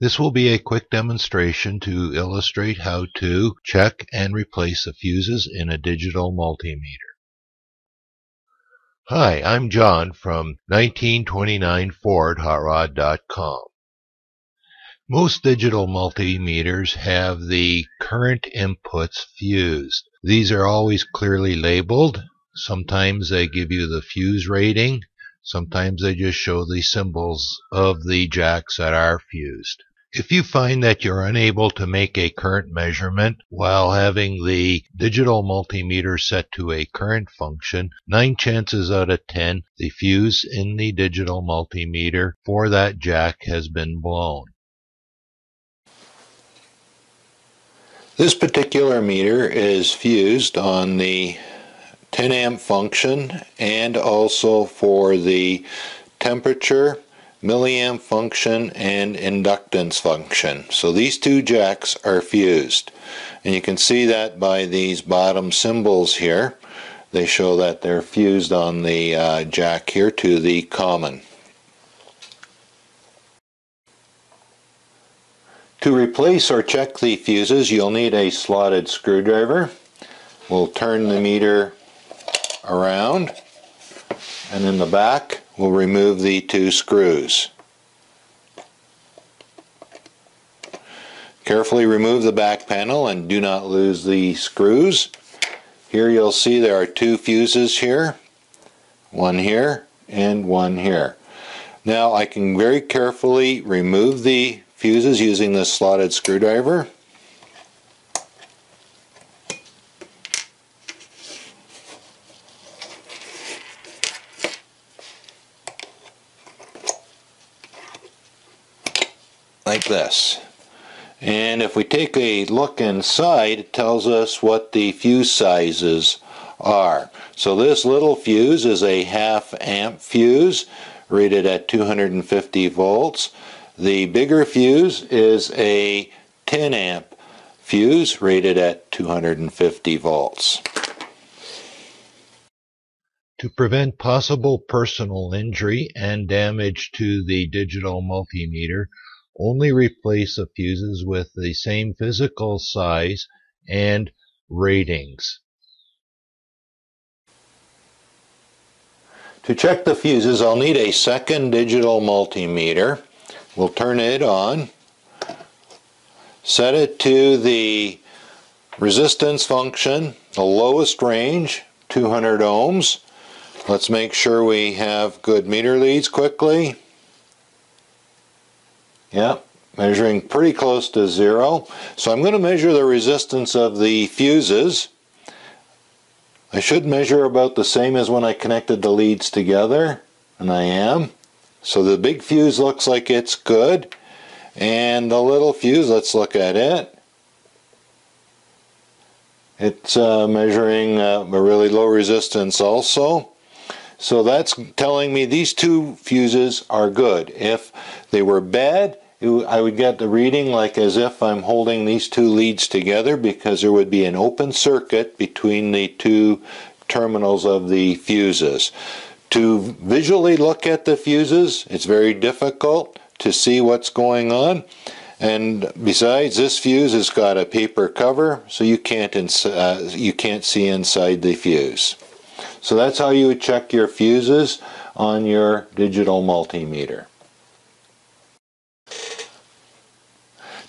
This will be a quick demonstration to illustrate how to check and replace the fuses in a digital multimeter. Hi, I'm John from 1929FordHotRod.com. Most digital multimeters have the current inputs fused. These are always clearly labeled. Sometimes they give you the fuse rating. Sometimes they just show the symbols of the jacks that are fused. If you find that you're unable to make a current measurement while having the digital multimeter set to a current function, 9 chances out of 10 the fuse in the digital multimeter for that jack has been blown. This particular meter is fused on the 10 amp function and also for the temperature, milliamp function, and inductance function. So these two jacks are fused. And you can see that by these bottom symbols here. They show that they're fused on the uh, jack here to the common. To replace or check the fuses, you'll need a slotted screwdriver. We'll turn the meter around and in the back we'll remove the two screws. Carefully remove the back panel and do not lose the screws. Here you'll see there are two fuses here, one here and one here. Now I can very carefully remove the fuses using this slotted screwdriver. Like this. And if we take a look inside, it tells us what the fuse sizes are. So this little fuse is a half amp fuse rated at 250 volts. The bigger fuse is a 10 amp fuse rated at 250 volts. To prevent possible personal injury and damage to the digital multimeter, only replace the fuses with the same physical size and ratings. To check the fuses, I'll need a second digital multimeter. We'll turn it on, set it to the resistance function, the lowest range, 200 ohms. Let's make sure we have good meter leads quickly. Yep, measuring pretty close to zero. So I'm going to measure the resistance of the fuses. I should measure about the same as when I connected the leads together, and I am. So the big fuse looks like it's good. And the little fuse, let's look at it. It's uh, measuring uh, a really low resistance also. So that's telling me these two fuses are good. If they were bad, I would get the reading like as if I'm holding these two leads together because there would be an open circuit between the two terminals of the fuses. To visually look at the fuses, it's very difficult to see what's going on. And besides, this fuse has got a paper cover, so you can't uh, you can't see inside the fuse. So that's how you would check your fuses on your digital multimeter.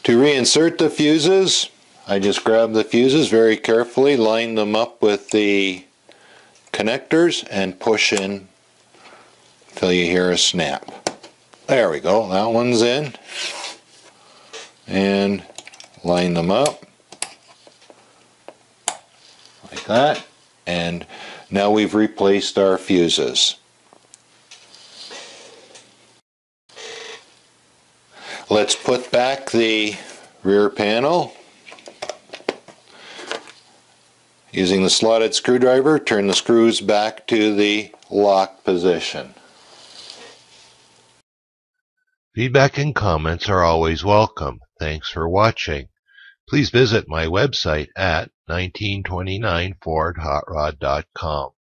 To reinsert the fuses, I just grab the fuses very carefully, line them up with the connectors, and push in till you hear a snap. There we go, that one's in. And line them up like that. And now we've replaced our fuses. Let's put back the rear panel. Using the slotted screwdriver, turn the screws back to the lock position. Feedback and comments are always welcome. Thanks for watching. Please visit my website at 1929fordhotrod.com.